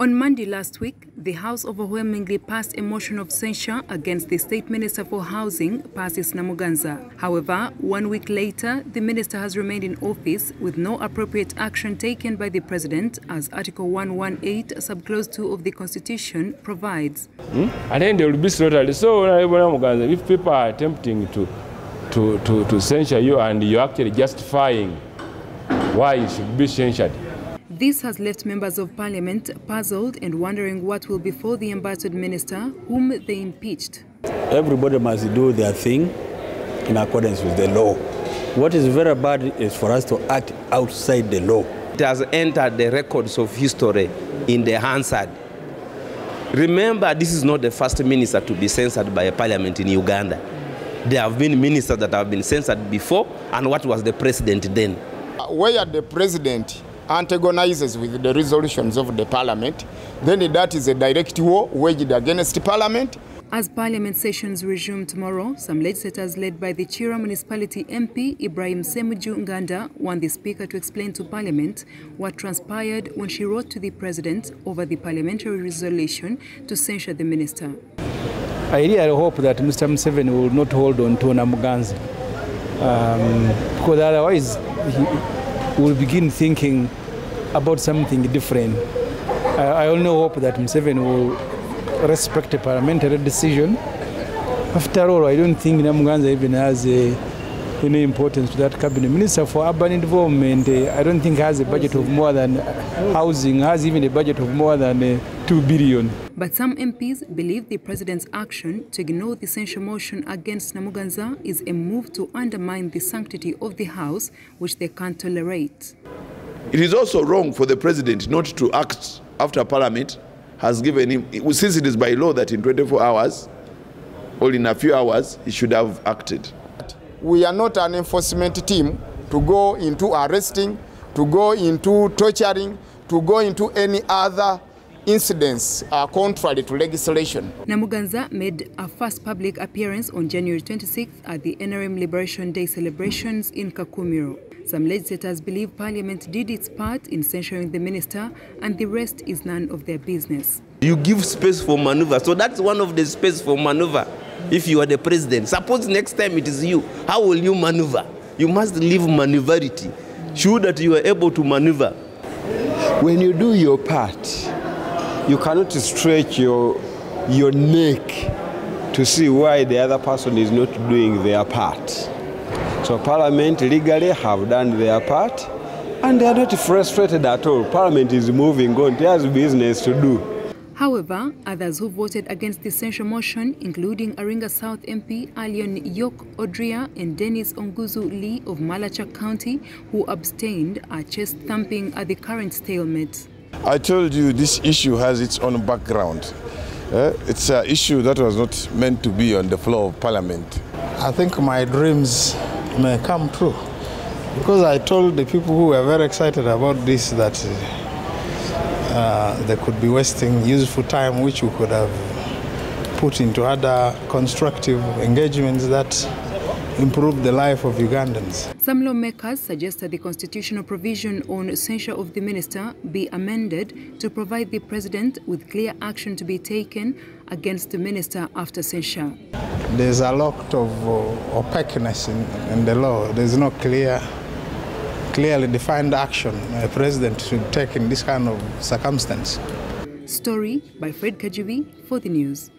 On Monday last week, the House overwhelmingly passed a motion of censure against the State Minister for Housing, Persis Namuganza. However, one week later, the minister has remained in office with no appropriate action taken by the President, as Article 118, subclause 2 of the Constitution provides. Hmm? And then they will be slaughtered. So, if people are attempting to, to, to, to censure you and you're actually justifying why you should be censured, this has left members of parliament puzzled and wondering what will befall the embattled minister whom they impeached. Everybody must do their thing in accordance with the law. What is very bad is for us to act outside the law. It has entered the records of history in the Hansard. Remember, this is not the first minister to be censored by a parliament in Uganda. There have been ministers that have been censored before, and what was the president then? Where are the president antagonizes with the resolutions of the parliament, then that is a direct war waged against parliament. As parliament sessions resume tomorrow, some legislators led by the Kira municipality MP Ibrahim Ssemujju Nganda want the speaker to explain to parliament what transpired when she wrote to the president over the parliamentary resolution to censure the minister. I really hope that Mr. Museveni will not hold on to Namuganza um, because otherwise he will begin thinking about something different. I, only hope that Museveni will respect a parliamentary decision. After all, I don't think Namuganza even has a, any importance to that cabinet minister for urban development. Uh, I don't think has a budget of more than housing, has even a budget of more than uh, 2 billion. But some MPs believe the president's action to ignore the censure motion against Namuganza is a move to undermine the sanctity of the House, which they can't tolerate. It is also wrong for the president not to act after parliament has given him, since it is by law that in 24 hours or in a few hours, he should have acted. We are not an enforcement team to go into arresting, to go into torturing, to go into any other incidents are contrary to legislation. Namuganza made a first public appearance on January 26th at the NRM Liberation Day celebrations in Kakumiro. Some legislators believe Parliament did its part in censuring the minister and the rest is none of their business. You give space for maneuver, so that's one of the space for maneuver. If you are the president, suppose next time it is you, how will you maneuver? You must leave maneuverity. Show that you are able to maneuver. When you do your part, you cannot stretch your, your neck to see why the other person is not doing their part. So Parliament legally have done their part and they are not frustrated at all. Parliament is moving on, it has business to do. However, others who voted against the censure motion, including Aringa South MP Alioni Yorke Odria and Dennis Oguzu Lee of Maracha County, who abstained, are chest thumping at the current stalemate. I told you this issue has its own background. Uh, it's an issue that was not meant to be on the floor of parliament. I think my dreams may come true because I told the people who were very excited about this that uh, they could be wasting useful time which we could have put into other constructive engagements that improve the life of Ugandans. Some lawmakers suggested the constitutional provision on censure of the minister be amended to provide the president with clear action to be taken against the minister after censure. There's a lot of uh, opaqueness in, in the law. There's no clear clearly defined action a president should take in this kind of circumstance. Story by Fred Kajibi for the news.